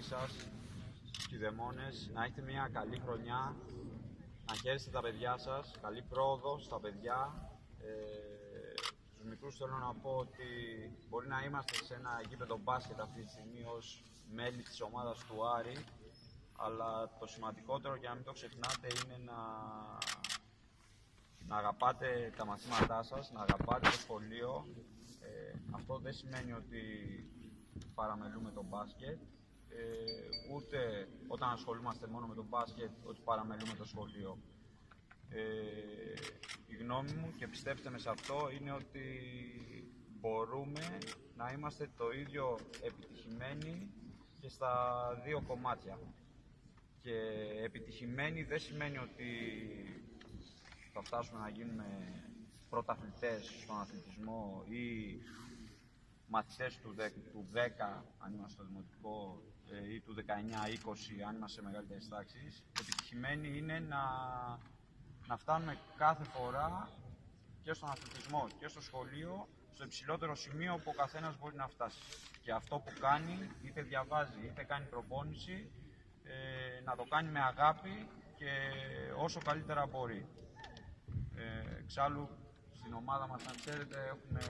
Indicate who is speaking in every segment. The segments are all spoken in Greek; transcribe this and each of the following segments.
Speaker 1: μαζί σας, στους δαιμόνες, να έχετε μια καλή χρονιά, να χαίρεστε τα παιδιά σας, καλή πρόοδο στα παιδιά. Ε, στους μικρούς θέλω να πω ότι μπορεί να είμαστε σε ένα γήπεδο μπάσκετ αυτή τη στιγμή ως μέλη της ομάδας του Άρη, αλλά το σημαντικότερο για να μην το ξεχνάτε είναι να, να αγαπάτε τα μαθήματά σας, να αγαπάτε το σχολείο. Ε, αυτό δεν σημαίνει ότι παραμελούμε το μπάσκετ, ε, ούτε όταν ασχολούμαστε μόνο με το μπάσκετ ότι παραμελούμε το σχολείο. Ε, η γνώμη μου και πιστέψτε με σε αυτό είναι ότι μπορούμε να είμαστε το ίδιο επιτυχημένοι και στα δύο κομμάτια. Και επιτυχημένοι δεν σημαίνει ότι θα φτάσουμε να γίνουμε πρωταθλητές στον αθλητισμό ή μαθητές του 10, του 10 αν είμαστε στο δημοτικό ε, ή του 19-20 αν είμαστε σε μεγαλύτερες τάξεις. Επιτυχημένοι είναι να, να φτάνουμε κάθε φορά και στον αθλητισμό και στο σχολείο στο υψηλότερο σημείο που ο καθένας μπορεί να φτάσει. Και αυτό που κάνει, είτε διαβάζει είτε κάνει προπόνηση, ε, να το κάνει με αγάπη και όσο καλύτερα μπορεί. Ε, εξάλλου, στην ομάδα μας, αν ξέρετε, έχουμε,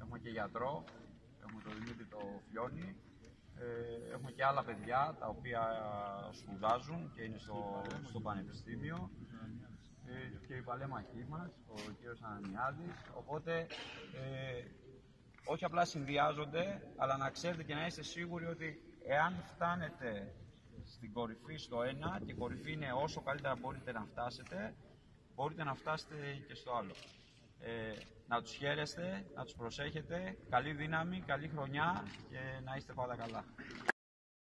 Speaker 1: έχουμε και γιατρό, έχουμε τον Δημήτρη το Φιόνι, ε, έχουμε και άλλα παιδιά τα οποία σπουδάζουν και είναι στο, στο πανεπιστήμιο ε, και η παλέμαχή μας, ο κ. Ανανιάδης, οπότε ε, όχι απλά συνδυάζονται, αλλά να ξέρετε και να είστε σίγουροι ότι εάν φτάνετε στην κορυφή στο ένα και η κορυφή είναι όσο καλύτερα μπορείτε να φτάσετε, μπορείτε να φτάσετε και στο άλλο. Ε, να τους χαίρεστε, να τους προσέχετε, καλή δύναμη, καλή χρονιά και να είστε πάντα καλά.